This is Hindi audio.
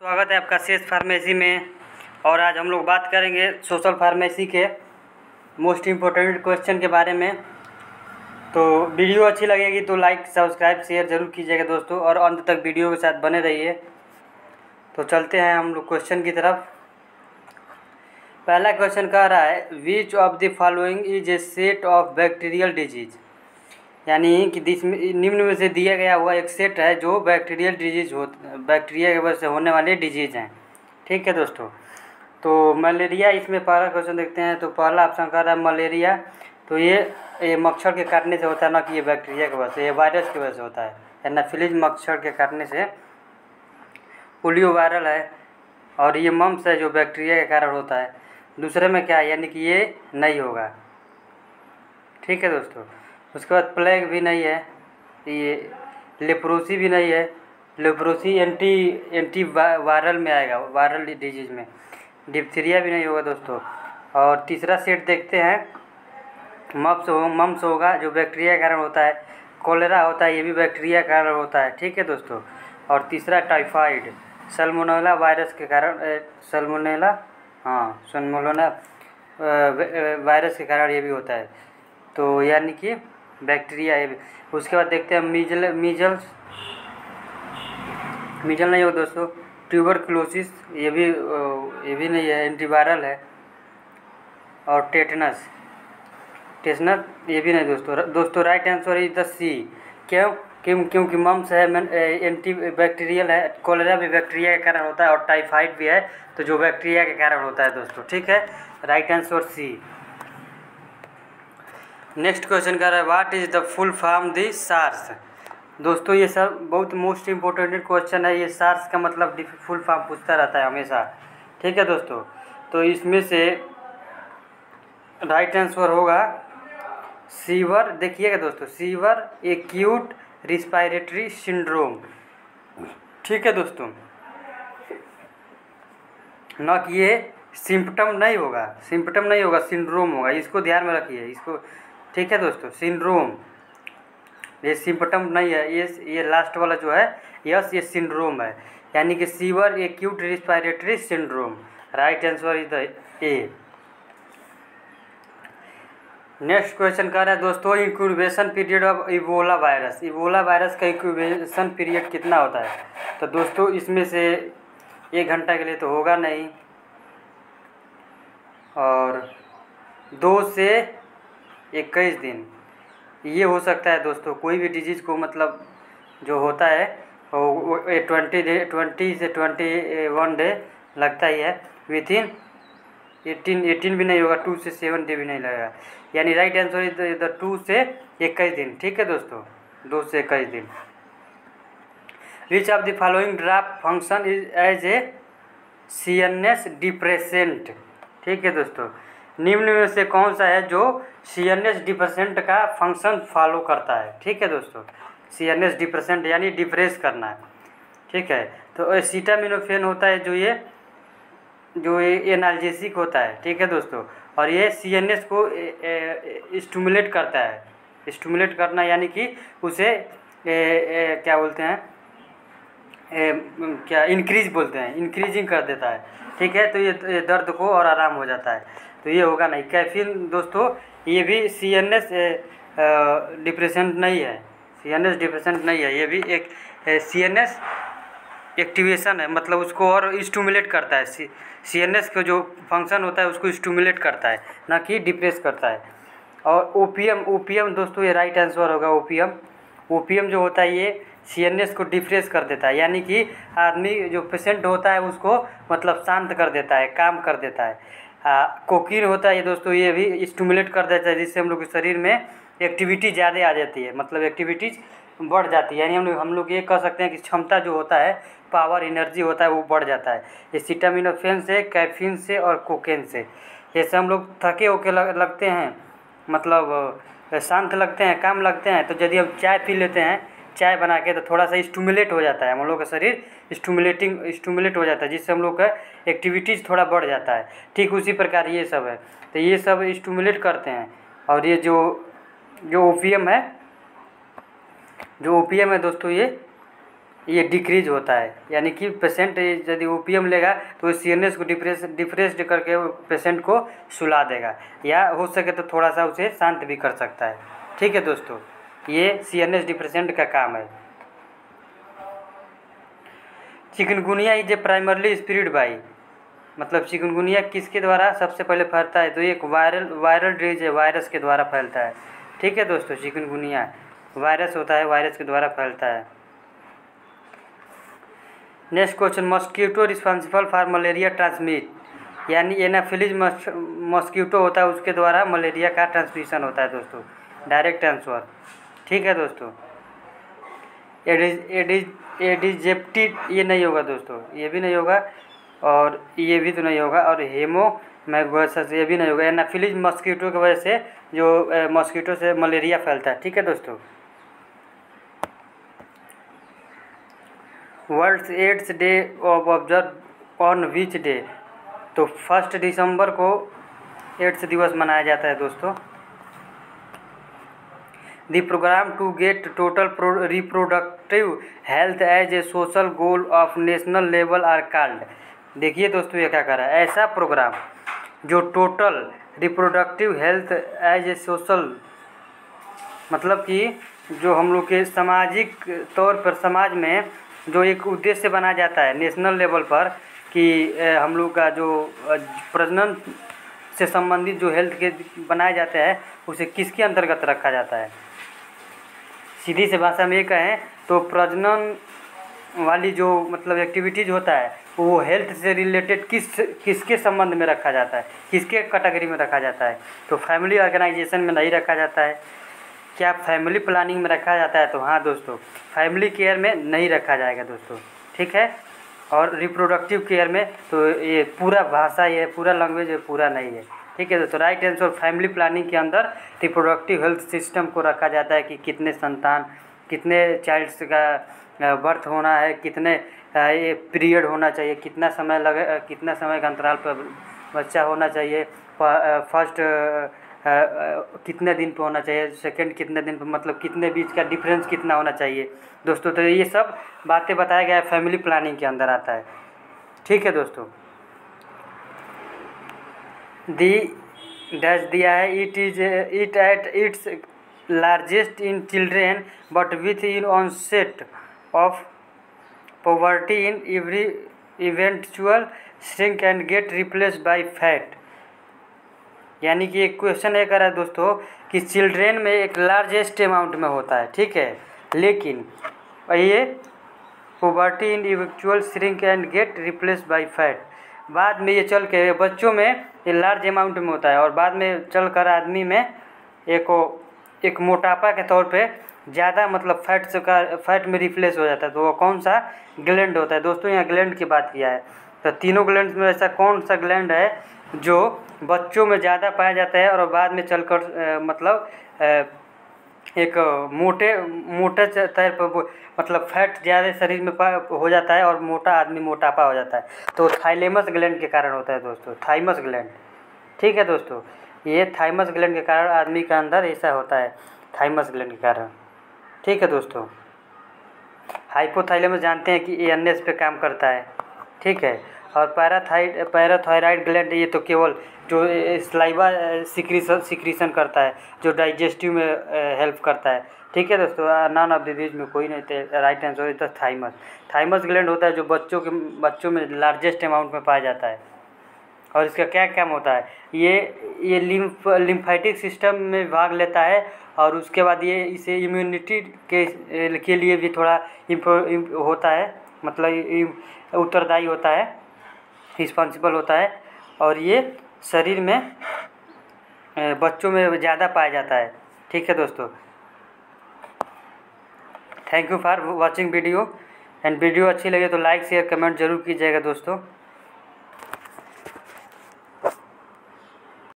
स्वागत है आपका शेष फार्मेसी में। और आज हम लोग बात करेंगे सोशल फार्मेसी के मोस्ट इम्पोर्टेंट क्वेश्चन के बारे में। तो वीडियो अच्छी लगेगी तो लाइक, सब्सक्राइब, शेयर ज़रूर कीजिएगा दोस्तों, और अंत तक वीडियो के साथ बने रहिए। तो चलते हैं हम लोग क्वेश्चन की तरफ़। पहला क्वेश्चन कह रहा है which of the following is a set of bacterial disease यानी कि निम्न में से दिया गया हुआ एक सेट है जो बैक्टीरियल डिज़ीज़ हो बैक्टीरिया की वजह से होने वाले डिज़ीज़ हैं। ठीक है दोस्तों? तो मलेरिया इसमें पहला क्वेश्चन देखते हैं। तो पहला ऑप्शन कर रहा है मलेरिया तो ये ये मच्छर के काटने से होता है ना कि ये बैक्टीरिया की वजह से, ये वायरस की वजह से होता है। एनाफिलिज मच्छर के काटने से पोलियो वायरल है और ये मम्स है जो बैक्टीरिया के कारण होता है। दूसरे में क्या है? यानी कि ये नहीं होगा। ठीक है दोस्तों? उसके बाद प्लेग भी नहीं है, ये लेप्रोसी भी नहीं है लेप्रोसी एंटी एंटी वायरल में आएगा वायरल डिज़ीज़ में। डिप्थीरिया भी नहीं होगा दोस्तों। और तीसरा सेट देखते हैं मप्स हो मम्स होगा, जो बैक्टीरिया के कारण होता है कोलेरा होता है, ये भी बैक्टीरिया के कारण होता है, ठीक है दोस्तों? और तीसरा टाइफाइड सलमोनेला वायरस के कारण सलमोनेला हाँ सलमोनेला वायरस के कारण ये भी होता है। तो यानी कि बैक्टीरिया ये उसके बाद देखते हैं मीजल मीजल्स मीजल नहीं हो दोस्तों ट्यूबर क्लोसिस ये भी ये भी नहीं है, एंटीवायरल है। और टेटनस टेटनस, ये भी नहीं दोस्तों दोस्तों right answer is the C क्यों क्यों, क्योंकि मम्स है एंटी बैक्टीरियल है कोलेरा भी बैक्टीरिया के कारण होता है और टाइफाइड भी है तो जो बैक्टीरिया के कारण होता है दोस्तों, ठीक है? Right answer C next question कर रहा है what is the full form the SARS दोस्तों, ये सब बहुत मोस्ट इम्पोर्टेंट क्वेश्चन है। ये सार्स का मतलब फुल फॉर्म पूछता रहता है हमेशा। ठीक है दोस्तों? तो इसमें से राइट आंसर होगा, सीवर। देखिएगा दोस्तों, सीवर एक्यूट रिस्पायरेटरी सिंड्रोम ठीक है दोस्तों? न कि ये सिम्पटम नहीं होगा। सिम्पटम नहीं होगा सिंड्रोम होगा। इसको ध्यान में रखिए। इसको ठीक है दोस्तों सिंड्रोम ये सिम्पटम नहीं है, ये ये लास्ट वाला जो है, यस, ये सिंड्रोम है। यानी कि severe acute respiratory syndrome right answer is the A next question कर रहे हैं दोस्तों incubation period of Ebola virus Ebola virus का इंक्यूबेशन पीरियड कितना होता है? तो दोस्तों, इसमें से एक घंटा के लिए तो होगा नहीं। और दो से इक्कीस दिन। ये हो सकता है दोस्तों, कोई भी डिज़ीज़ को मतलब जो होता है, वो ट्वेंटी डे ट्वेंटी से ट्वेंटी वन डे लगता ही है। विथ इन एटीन एटीन भी नहीं होगा टू से सेवन डे भी नहीं लगेगा। यानी right answer is the two से इक्कीस दिन। ठीक है दोस्तों? दो से इक्कीस दिन। Which of the following draft function is as a C N S depressant ठीक है दोस्तों? निम्न में से कौन सा है जो सी एन एस डिप्रेसेंट का फ़ंक्शन फॉलो करता है? ठीक है दोस्तों? सी एन एस डिप्रेसेंट यानी डिप्रेस करना है। ठीक है? तो सीटामिनोफेन होता है जो ये जो ये एनाल्जेसिक होता है। ठीक है दोस्तों? और ये सी एन एस को स्टूमुलेट करता है। स्टूमुलेट करना यानी कि उसे ए, ए, क्या बोलते हैं? ए, क्या इंक्रीज बोलते हैं। इंक्रीजिंग कर देता है। ठीक है? तो ये, ये दर्द को और आराम हो जाता है। तो ये होगा नहीं। कैफीन दोस्तों, ये भी सी एन एस डिप्रेशन नहीं है। सी एन एस डिप्रेशन नहीं है। ये भी एक सी एन एस एक्टिवेशन है। मतलब उसको और स्टूमुलेट करता है। सी सी एन एस का जो फ़ंक्शन होता है, उसको स्टूमुलेट करता है, ना कि डिप्रेस करता है। और O P M O P M दोस्तों, ये राइट आंसर होगा O P M O P M जो होता है, ये सी एन एस को डिप्रेस कर देता है। यानी कि आदमी जो पेशेंट होता है, उसको मतलब शांत कर देता है, काम कर देता है। कोकीन होता है ये दोस्तों ये भी स्टूमुलेट कर देता है जिससे हम लोग के शरीर में एक्टिविटी ज़्यादा आ जाती है मतलब एक्टिविटीज़ बढ़ जाती है। यानी हम लोग हम लोग ये कह सकते हैं कि क्षमता जो होता है पावर एनर्जी होता है वो बढ़ जाता है। ये सीटामिनोफेन से कैफीन से और कोकेन से। जैसे हम लोग थके होके लग, लगते हैं मतलब शांत लगते हैं काम लगते हैं तो यदि हम चाय पी लेते हैं चाय बना के तो थोड़ा सा स्टूमुलेट हो जाता है। हम लोग का शरीर स्टूमुलेटिंग स्टूमुलेट हो जाता है जिससे हम लोग का एक्टिविटीज़ थोड़ा बढ़ जाता है। ठीक उसी प्रकार ये सब है। तो ये सब स्टूमुलेट करते हैं। और ये जो जो ओपीएम है, जो ओपीएम है दोस्तों ये ये डिक्रीज होता है। यानी कि पेशेंट यदि ओपीएम लेगा तो सी एन एस को डिप्रेस डिप्रेस्ड करके पेशेंट को सुला देगा। या हो सके तो थोड़ा सा उसे शांत भी कर सकता है। ठीक है दोस्तों? ये सी एन एस का काम है। Chikungunya is a primarily spread by मतलब चिकनगुनिया किसके द्वारा? सबसे पहले फैलता है तो एक वायरल वायरल डिज़ीज़ है वायरस के द्वारा फैलता है। ठीक है दोस्तों, चिकनगुनिया वायरस होता है वायरस के द्वारा फैलता है। Next question mosquito responsible for malaria transmit यानी एनाफिलिज मॉस्किटो होता है, उसके द्वारा मलेरिया का ट्रांसमिशन होता है दोस्तों। डायरेक्ट आंसर ठीक है दोस्तों। एडिजेप्टिड, ये नहीं होगा दोस्तों, ये भी नहीं होगा, और ये भी तो नहीं होगा, और हेमो मैगोसस ये भी नहीं होगा एनाफिलिज मॉस्किटो की वजह से जो मॉस्किटो से मलेरिया फैलता है, ठीक है दोस्तों? World AIDS day of observe on which day? तो फ़र्स्ट दिसंबर को एड्स दिवस मनाया जाता है दोस्तों। The program to get total reproductive health as a social goal of national level are called देखिए दोस्तों ये क्या कर रहा है। ऐसा प्रोग्राम जो total reproductive health as a social मतलब कि जो हम लोग के सामाजिक तौर पर समाज में जो एक उद्देश्य बना जाता है नेशनल लेवल पर कि हम लोग का जो प्रजनन से संबंधित जो हेल्थ के बनाए जाते हैं, उसे किसके अंतर्गत रखा जाता है? सीधी से भाषा में ये कहें तो प्रजनन वाली जो मतलब एक्टिविटीज़ होता है, वो हेल्थ से रिलेटेड किस, किसके संबंध में रखा जाता है? किसके कैटेगरी में रखा जाता है? तो फैमिली ऑर्गेनाइजेशन में नहीं रखा जाता है। क्या फैमिली प्लानिंग में रखा जाता है? तो हाँ दोस्तों फैमिली केयर में नहीं रखा जाएगा दोस्तों, ठीक है? और रिप्रोडक्टिव केयर में तो ये पूरा भाषा ये, पूरा लैंग्वेज पूरा नहीं है। ठीक है दोस्तों राइट आंसर फैमिली प्लानिंग के अंदर रिप्रोडक्टिव हेल्थ सिस्टम को रखा जाता है कि कितने संतान, कितने चाइल्ड्स का बर्थ होना है, कितने ये पीरियड होना चाहिए, कितना समय लगे कितना समय का अंतराल पर बच्चा होना चाहिए फ़र्स्ट कितने दिन पे होना चाहिए सेकंड कितने दिन पे मतलब कितने बीच का डिफरेंस कितना होना चाहिए। दोस्तों तो ये सब बातें बताया गया है फैमिली प्लानिंग के अंदर आता है। ठीक है दोस्तों। दी डैश दिया है। It is it at its largest in children but with in onset of puberty in every eventual shrink and get replace by fat यानी कि एक क्वेश्चन ये कर रहा है दोस्तों, कि चिल्ड्रेन में एक लार्जेस्ट अमाउंट में होता है, ठीक है? लेकिन, ये puberty in इवेक्चुअल shrink and get replace by fat बाद में ये चल के बच्चों में ये लार्ज अमाउंट में होता है और बाद में चल कर आदमी में एक एक मोटापा के तौर पे ज़्यादा मतलब फैट से का फैट में रिप्लेस हो जाता है। तो वो कौन सा? ग्लैंड होता है। दोस्तों, यहाँ ग्लैंड की बात किया है। तो तीनों ग्लैंड में ऐसा कौन सा ग्लैंड है जो बच्चों में ज़्यादा पाया जाता है और बाद में चल चलकर मतलब एक मोटे मोटे तौर पर मतलब फैट ज़्यादा शरीर में हो जाता है और मोटा आदमी मोटापा हो जाता है। तो थाइलेमस ग्लैंड के कारण होता है दोस्तों थाइमस ग्लैंड ठीक है दोस्तों, ये थाइमस ग्लैंड के कारण आदमी के अंदर ऐसा होता है थाइमस ग्लैंड के कारण। ठीक है दोस्तों हाइपोथाइलेमस जानते हैं कि ए एन एस पे काम करता है। ठीक है और पैराथाइड, पैराथायराइड ग्लैंड, ये तो केवल जो स्लाइवा सिक्रीसन सिक्रीसन करता है, जो डाइजेस्टिव में हेल्प करता है। ठीक है दोस्तों नॉन ऑफ़ दिज में कोई नहीं थे right answer is thymus. Thymus gland होता है जो बच्चों के, बच्चों में लार्जेस्ट अमाउंट में पाया जाता है। और इसका क्या काम होता है? ये ये लिम्फ लिम्फेटिक सिस्टम में भाग लेता है, और उसके बाद ये, इसे इम्यूनिटी के के लिए भी थोड़ा होता है मतलब उत्तरदायी होता है। रिस्पॉन्सिबल होता है और ये शरीर में बच्चों में ज़्यादा पाया जाता है। ठीक है दोस्तों। Thank you for watching video and video अच्छी लगे तो लाइक शेयर कमेंट ज़रूर कीजिएगा दोस्तों।